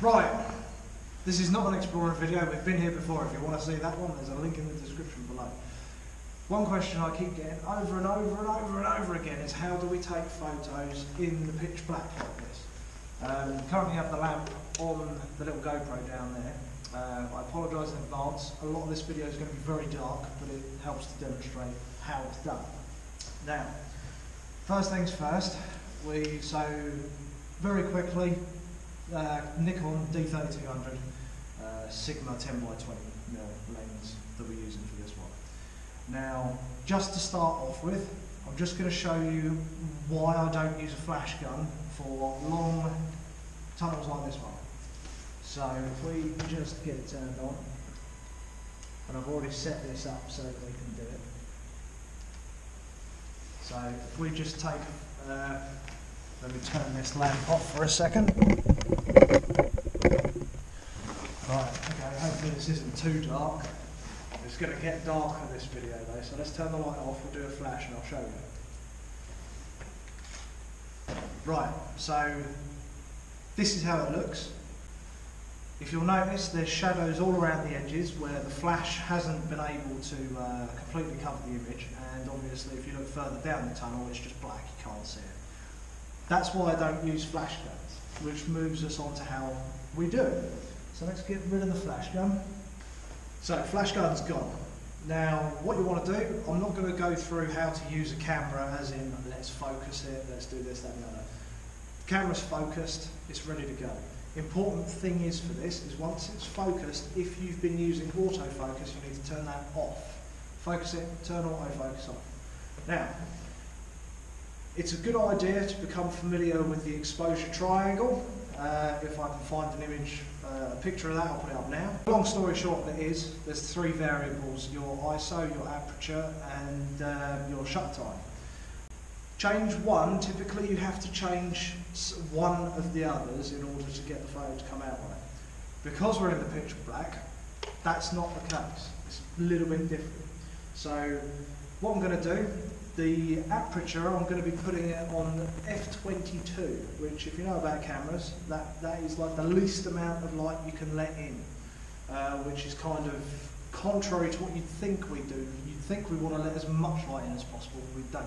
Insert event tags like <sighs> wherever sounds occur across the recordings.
Right, this is not an exploring video, we've been here before. If you want to see that one, there's a link in the description below. One question I keep getting over and over and over and over again is how do we take photos in the pitch black like this? Um, currently have the lamp on the little GoPro down there. Uh, I apologise in advance. A lot of this video is going to be very dark, but it helps to demonstrate how it's done. Now, first things first, we so very quickly uh, Nikon D3200 uh, Sigma 10 by 20 mm lens that we're using for this one. Now, just to start off with, I'm just going to show you why I don't use a flash gun for long tunnels like this one. So if we just get it turned on, and I've already set this up so that we can do it. So if we just take, uh, let me turn this lamp off for a second. Right, okay, hopefully this isn't too dark. It's going to get darker this video though, so let's turn the light off, we'll do a flash and I'll show you. Right, so this is how it looks. If you'll notice, there's shadows all around the edges where the flash hasn't been able to uh, completely cover the image, and obviously if you look further down the tunnel, it's just black, you can't see it. That's why I don't use flash guns, which moves us on to how we do it. So let's get rid of the flash gun. So flash gun's gone. Now, what you want to do, I'm not going to go through how to use a camera as in let's focus it, let's do this, that and the other. The camera's focused, it's ready to go. Important thing is for this is once it's focused, if you've been using autofocus, you need to turn that off. Focus it, turn autofocus off. Now, it's a good idea to become familiar with the exposure triangle. Uh, if I can find an image, uh, a picture of that, I'll put it up now. Long story short it is, there's three variables, your ISO, your aperture, and uh, your shutter time. Change one, typically you have to change one of the others in order to get the photo to come out right. Because we're in the pitch black, that's not the case. It's a little bit different. So what I'm going to do, the aperture, I'm going to be putting it on f22, which if you know about cameras, that, that is like the least amount of light you can let in, uh, which is kind of contrary to what you'd think we do. You'd think we want to let as much light in as possible, we don't.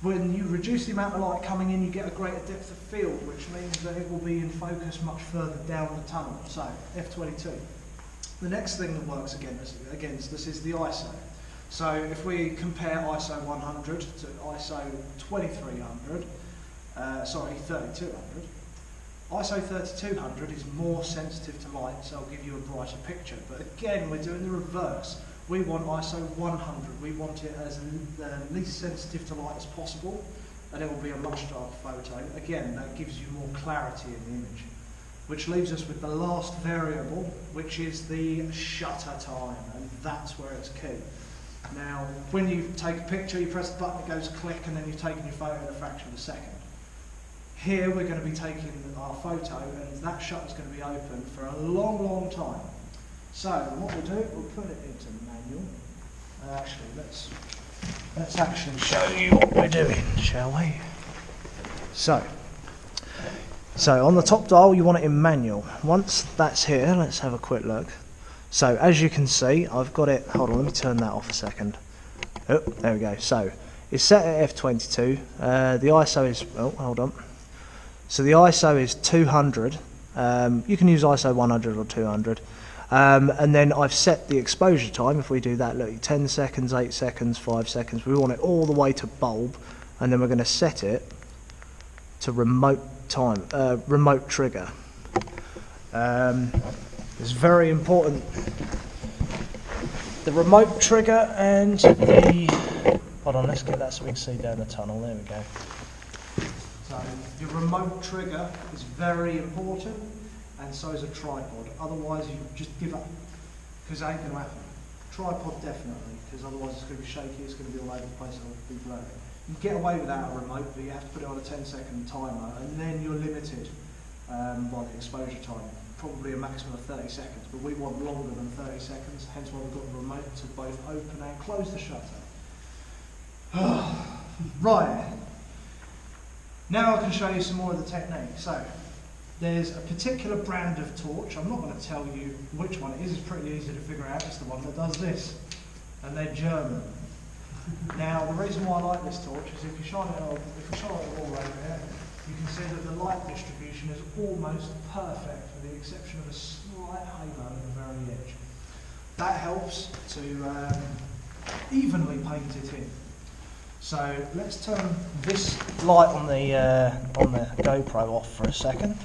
When you reduce the amount of light coming in, you get a greater depth of field, which means that it will be in focus much further down the tunnel. So, f22. The next thing that works against, against this is the ISO. So if we compare ISO 100 to ISO 2300, uh, sorry, 3200, ISO 3200 is more sensitive to light, so it'll give you a brighter picture. But again, we're doing the reverse. We want ISO 100. We want it as the least sensitive to light as possible, and it will be a much darker photo. Again, that gives you more clarity in the image. Which leaves us with the last variable, which is the shutter time, and that's where it's key. Now, when you take a picture, you press the button, it goes click, and then you've taken your photo in a fraction of a second. Here, we're going to be taking our photo, and that shutter's going to be open for a long, long time. So, what we'll do, we'll put it into manual. Uh, actually, let's let's actually show you what we're doing, shall we? So, so on the top dial, you want it in manual. Once that's here, let's have a quick look. So as you can see, I've got it, hold on, let me turn that off a second. Oh, there we go. So it's set at f22. Uh, the ISO is, oh, hold on. So the ISO is 200. Um, you can use ISO 100 or 200. Um, and then I've set the exposure time. If we do that, look, 10 seconds, 8 seconds, 5 seconds. We want it all the way to bulb. And then we're going to set it to remote time, uh, remote trigger. Um, it's very important. The remote trigger and the... Hold on, let's get that so we can see down the tunnel. There we go. So the remote trigger is very important and so is a tripod. Otherwise you just give up because it ain't going to happen. Tripod definitely because otherwise it's going to be shaky, it's going to be all over the place, it'll be blurry. You get away without a remote but you have to put it on a 10 second timer and then you're limited um, by the exposure time probably a maximum of 30 seconds, but we want longer than 30 seconds, hence why we've got the remote to both open and close the shutter. <sighs> right, now I can show you some more of the technique. So, There's a particular brand of torch. I'm not going to tell you which one it is. It's pretty easy to figure out. It's the one that does this, and they're German. Now, the reason why I like this torch is if you shine it on, if you shine it all over here, you can see that the light distribution is almost perfect, with the exception of a slight halo at the very edge. That helps to um, evenly paint it in. So let's turn this light on the uh, on the GoPro off for a second.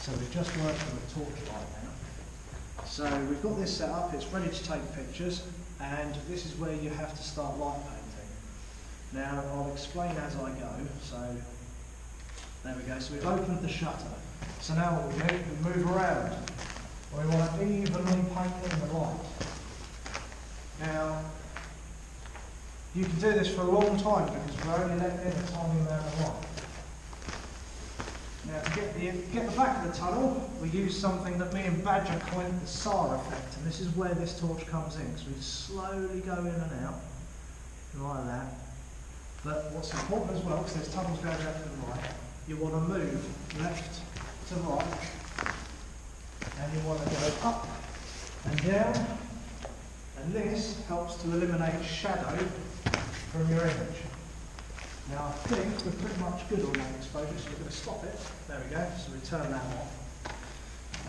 So we've just worked on the torch light now. So we've got this set up, it's ready to take pictures, and this is where you have to start light painting. Now I'll explain as I go. So there we go. So we've opened the shutter. So now what we do, we move around. We want to evenly paint in the light. Now, you can do this for a long time because we're only letting in a tiny amount of light. Now to get the, get the back of the tunnel, we use something that me and Badger coined the SAR effect, and this is where this torch comes in. because we slowly go in and out, like that. But what's important as well, because there's tunnels going left and right, you want to move left to right, and you want to go up and down, and this helps to eliminate shadow from your image. Now I think we're pretty much good on that exposure, so we're going to stop it. There we go, so we turn that off.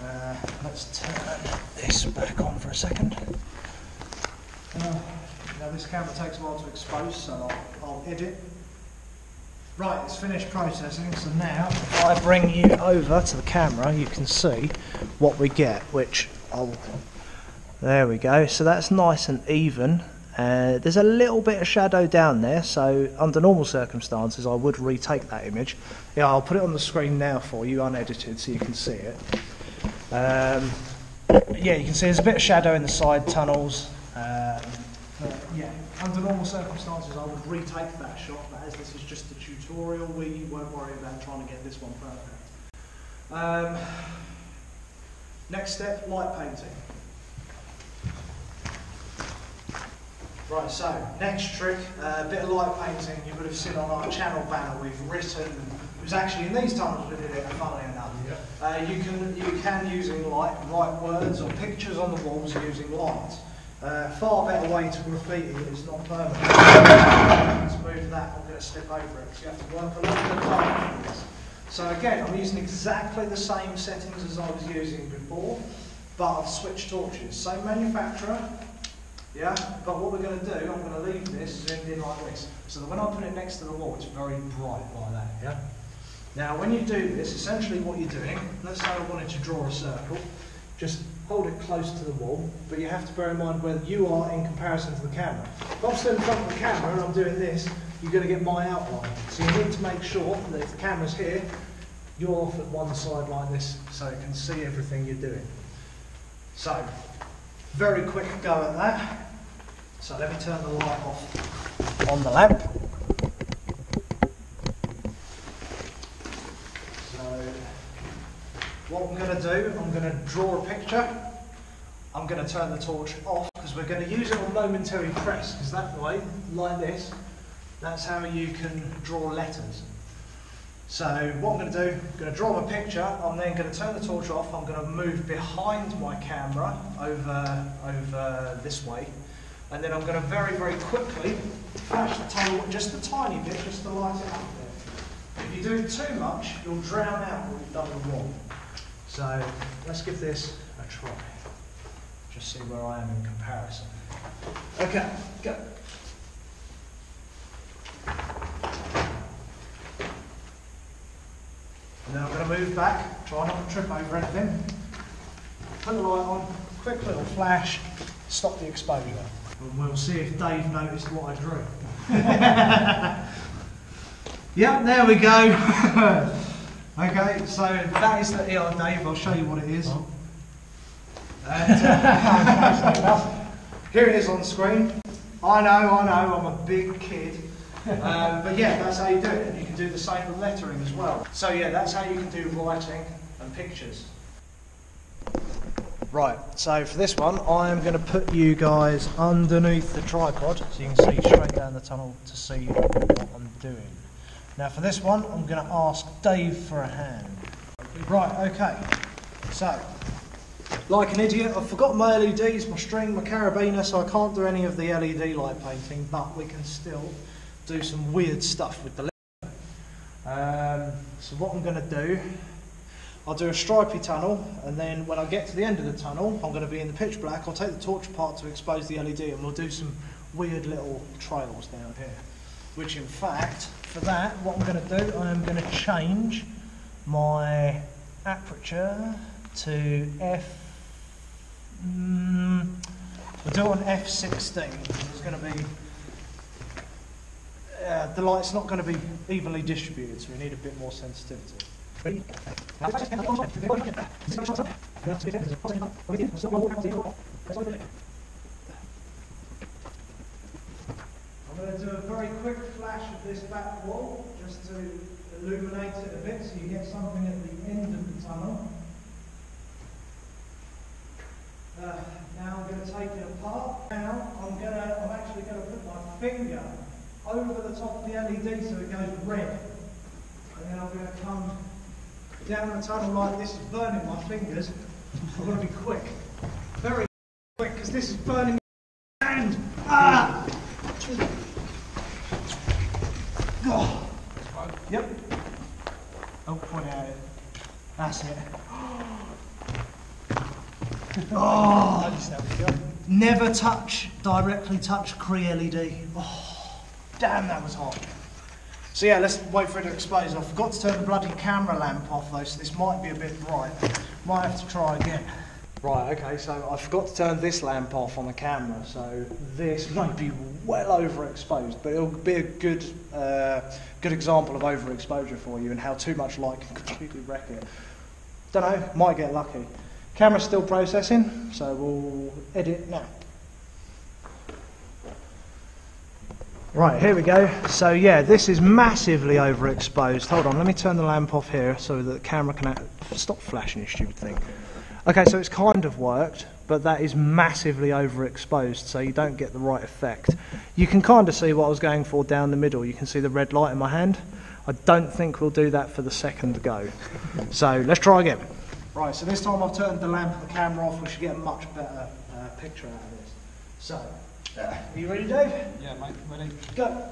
Uh, let's turn this back on for a second. Uh, now this camera takes a while to expose, so I'll, I'll edit. Right, it's finished processing, so now if I bring you over to the camera, you can see what we get, which I'll... There we go, so that's nice and even. Uh, there's a little bit of shadow down there, so under normal circumstances I would retake that image. Yeah, I'll put it on the screen now for you, unedited, so you can see it. Um, yeah, you can see there's a bit of shadow in the side tunnels. Um, yeah, under normal circumstances I would retake that shot, but as this is just a tutorial, we won't worry about trying to get this one perfect. Um, next step, light painting. Right, so next trick, a uh, bit of light painting. You would have seen on our channel banner. We've written. It was actually in these times we did it. Funnily enough, yeah. uh, you can you can using light write words or pictures on the walls using light. Uh, far better way to graffiti is not permanent. Let's move that. I'm going to slip over it. So you have to work a lot of time for this. So again, I'm using exactly the same settings as I was using before, but I've switched torches. Same manufacturer, yeah? But what we're going to do, I'm going to leave this zoomed in like this. So that when I put it next to the wall, it's very bright like that, yeah? Now, when you do this, essentially what you're doing, let's say I wanted to draw a circle, just hold it close to the wall, but you have to bear in mind where you are in comparison to the camera. If I'm still in front of the camera and I'm doing this, you're going to get my outline. So you need to make sure that if the camera's here, you're off at one side like this so it can see everything you're doing. So, very quick go at that. So let me turn the light off on the lamp. So what I'm going to do, I'm going to draw a picture. I'm going to turn the torch off because we're going to use it on momentary press because that way, like this, that's how you can draw letters. So what I'm going to do, I'm going to draw a picture, I'm then going to turn the torch off, I'm going to move behind my camera over, over this way, and then I'm going to very, very quickly flash the tunnel just a tiny bit, just to light it up there. If you do too much, you'll drown out what you've done wrong. So let's give this a try. Just see where I am in comparison. Okay, go. Now I'm going to move back, try not to trip over anything. Put the light on, quick little flash, stop the exposure. And we'll see if Dave noticed what I drew. <laughs> yep, there we go. <laughs> okay, so that is the ER Dave, I'll show you what it is. And, uh, <laughs> here it is on screen. I know, I know, I'm a big kid um, but yeah, that's how you do it. And you can do the same with lettering as well. So yeah, that's how you can do writing and pictures. Right, so for this one, I am going to put you guys underneath the tripod so you can see straight down the tunnel to see what I'm doing. Now for this one, I'm going to ask Dave for a hand. Right, okay. So, like an idiot, I've forgotten my LEDs, my string, my carabiner, so I can't do any of the LED light painting, but we can still do some weird stuff with the LED. Um, so what I'm going to do, I'll do a stripy tunnel, and then when I get to the end of the tunnel, I'm going to be in the pitch black, I'll take the torch apart to expose the LED, and we'll do some weird little trails down here. Which in fact, for that, what I'm going to do, I am going to change my aperture to f. Mm, we'll do it on f16. There's going to be uh, the light's not going to be evenly distributed, so we need a bit more sensitivity. I'm going to do a very quick flash of this back wall, just to illuminate it a bit, so you get something at the end of the tunnel. Uh, now I'm going to take it apart. Now I'm going to, I'm actually going to put my finger over the top of the LED so it goes red. And then I'm going to come down the tunnel like this, is burning my fingers. I've got to be quick, very quick, because this is burning my hand. Ah! Oh. Yep. Oh, point out it. That's it. <gasps> oh, never touch, directly touch Cree LED. Oh, damn, that was hot. So yeah, let's wait for it to expose. I forgot to turn the bloody camera lamp off though, so this might be a bit bright. Might have to try again. Right, okay, so I forgot to turn this lamp off on the camera, so this <laughs> may be well overexposed, but it'll be a good, uh, good example of overexposure for you and how too much light can <laughs> completely wreck it. Don't know, might get lucky. Camera's still processing, so we'll edit now. Right, here we go. So yeah, this is massively overexposed. Hold on, let me turn the lamp off here so that the camera can stop flashing, you stupid thing. Okay, so it's kind of worked, but that is massively overexposed, so you don't get the right effect. You can kind of see what I was going for down the middle. You can see the red light in my hand. I don't think we'll do that for the second go. So let's try again. Right, so this time I've turned the lamp and the camera off. We should get a much better uh, picture out of this. So, uh, are you ready, Dave? Yeah, mate, ready. Go.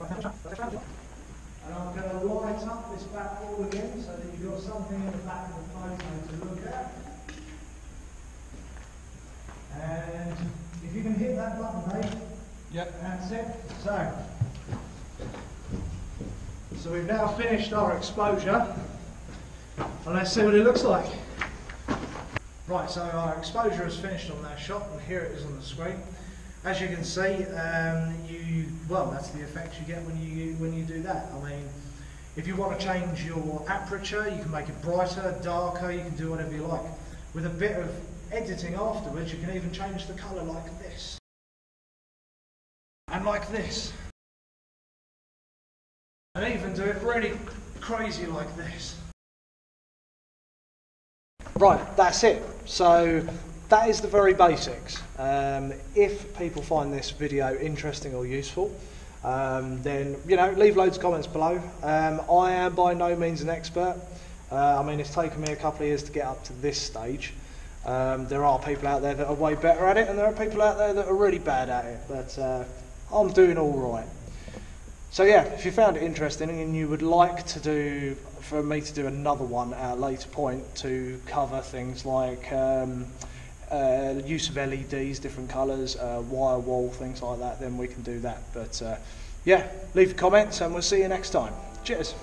And I'm going to light up this back wall again so that you've got something in the back of the photo to look at. And if you can hit that button, Dave, Yep. that's it. So, so we've now finished our exposure. And let's see what it looks like. Right, so our exposure is finished on that shot, and here it is on the screen. As you can see, um, you well, that's the effect you get when you when you do that. I mean, if you want to change your aperture, you can make it brighter, darker. You can do whatever you like. With a bit of editing afterwards, you can even change the colour like this and like this, and even do it really crazy like this. Right, that's it. So that is the very basics. Um, if people find this video interesting or useful, um, then you know leave loads of comments below. Um, I am by no means an expert. Uh, I mean, it's taken me a couple of years to get up to this stage. Um, there are people out there that are way better at it, and there are people out there that are really bad at it. But uh, I'm doing all right. So yeah, if you found it interesting and you would like to do, for me to do another one at a later point to cover things like um, uh, use of LEDs, different colours, uh, wire wool, things like that, then we can do that. But uh, yeah, leave comments and we'll see you next time. Cheers.